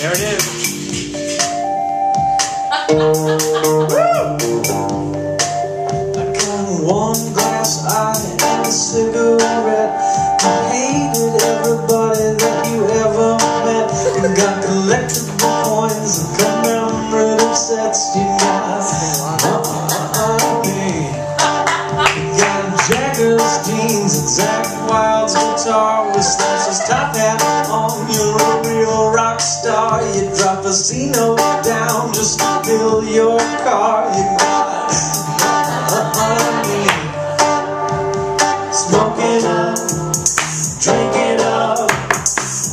There it is. I got one glass eye and a cigarette. I hated everybody that you ever met. You got collectible coins and commemorative sets. You got Jaggers, jeans, and Zakk Wylde's guitar with slashes bar, you drop a Zeno down just to fill your car. You smoke it up, drink it up,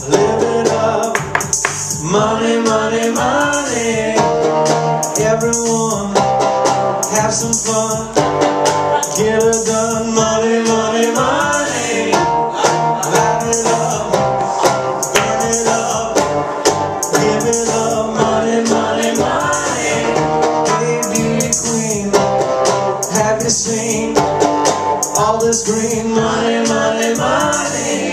live it up, money, money, money. Everyone, have some fun, get it done. All this green money, money, money?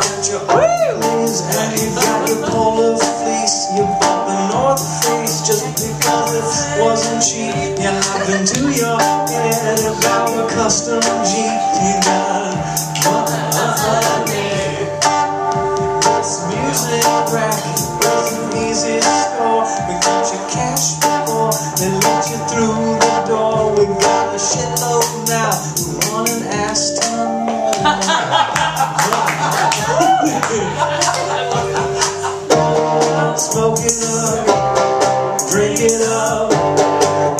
Got your and you got polar fleece. You bought the North Face just because it wasn't cheap. You your head about a custom Jeep. You got hit low now. We're on an Aston. Smoke it up, drink it up,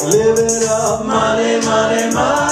live it up, money, money, money.